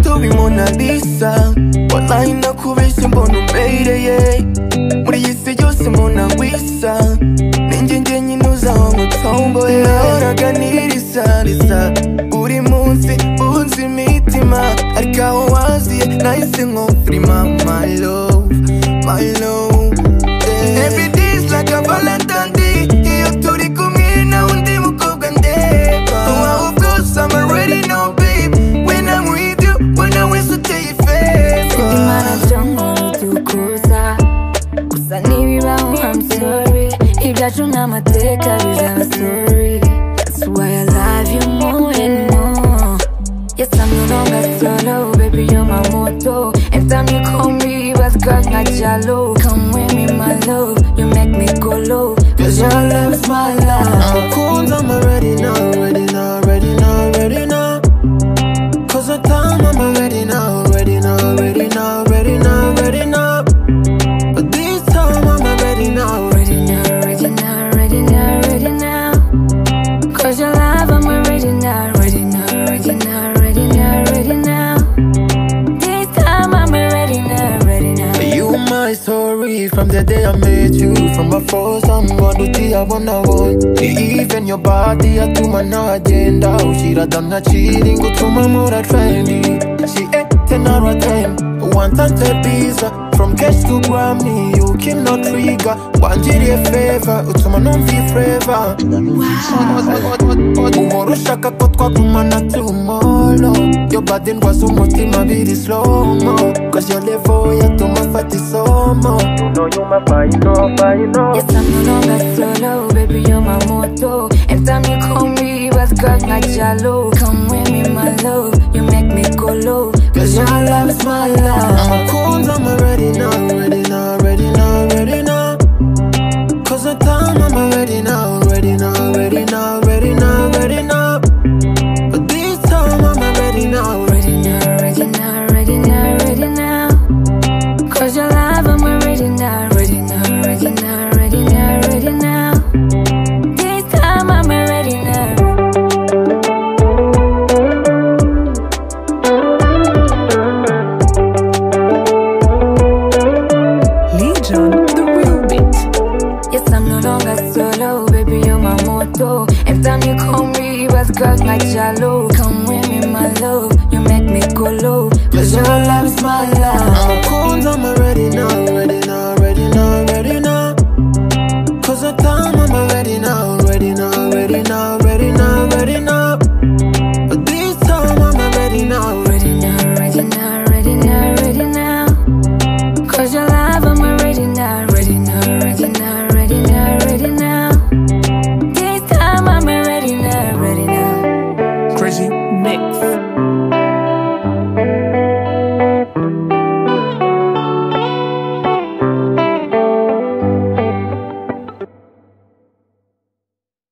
Story Mona Lisa Wallahi nakubeshye mbona umbereye Muri iyi si yose mbona wisa Ninjye njye nyine uzaho ngutomboye Nahoraga nirisariza Buri munsi unzi imitima Ariko aho waziye nahise nkofrima My love, my love yeah. Every day is like a Valentine day. Iyo turi kumwe na undi mukobwa ndeba Wow, of course I'm already know babe. When I'm with you, when I'm with you, take tell you Imana byongora udukuza gusa ntibibaho I'm sorry. Ibyacu n'amateka bizaba sorry. That's why I love you more and more. Yes I'm no longer solo baby you're my motto. Every time you call me bazga nka jalo? Come with me my love you make me go low. Cause your love is my love from the day I met you. From my first time waduti abona wowe Even your body atuma nagenda Ushira down na chiri ngutuma mura trendy She ate another time One time to pizza From cash to Grammy. You cannot trigger. One did a favor Utuma numva forever. Uhora ushaka ko twagumana tomorrow Your body was so much in my biri slow mo Cause your level yatuma mfata mo You know you my fire, you know, fire, you know Yes, I'm no longer solo, baby, you're my motto. Every time you call me, was God like Jalo. Come with me, my love, you make me go low. Cause your love is my love. Uh-huh. I'm ready now, was like Jalo. Come with me, my love, you make me go low. Cause your love is my love.